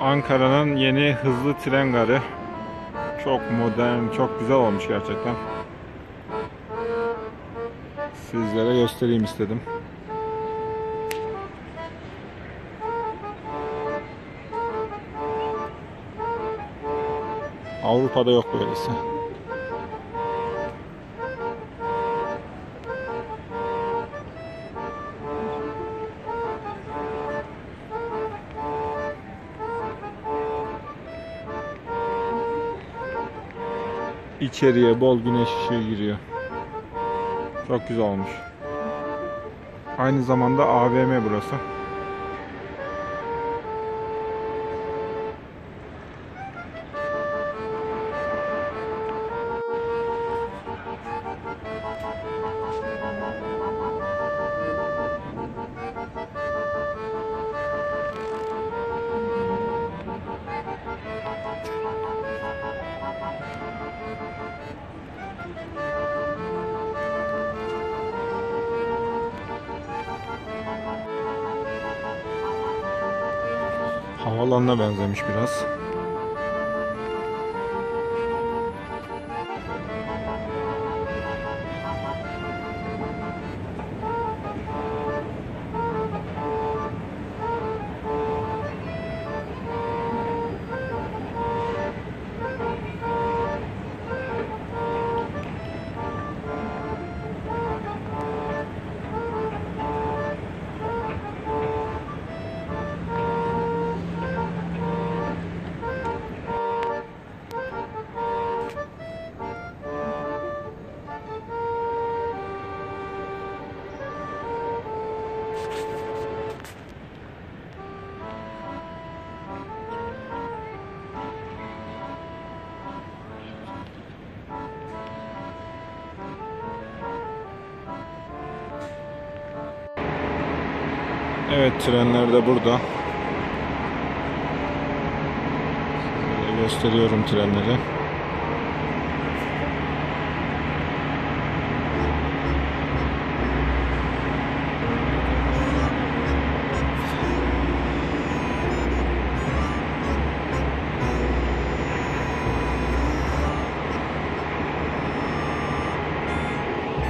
Ankara'nın yeni hızlı tren garı. Çok modern, çok güzel olmuş gerçekten. Sizlere göstereyim istedim. Avrupa'da yok böylesi. İçeriye bol güneş ışığı giriyor. Çok güzel olmuş. Aynı zamanda AVM burası. Havalanına benzemiş biraz. Evet trenler de burada. Şöyle gösteriyorum trenleri.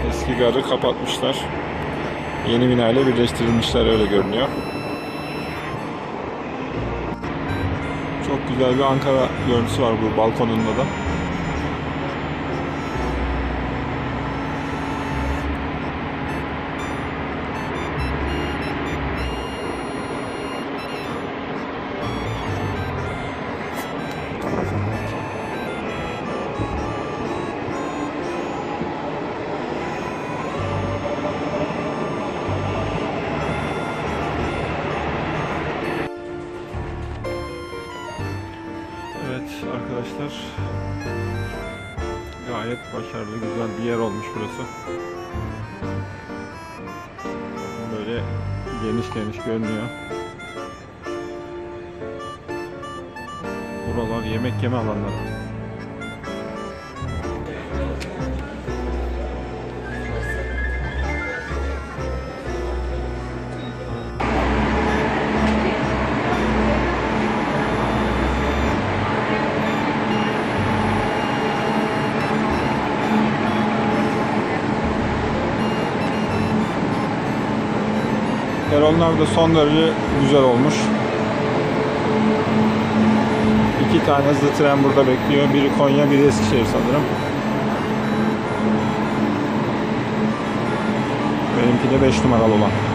Eski garı kapatmışlar. Yeni binayla birleştirilmişler öyle görünüyor. Çok güzel bir Ankara görüntüsü var bu balkonunda da. Evet arkadaşlar gayet başarılı güzel bir yer olmuş burası. Böyle geniş geniş görünüyor. Buralar yemek yeme alanları. Peronlar da son derece güzel olmuş. İki tane hızlı tren burada bekliyor. Biri Konya, biri Eskişehir sanırım. Benimki de 5 numaralı olan.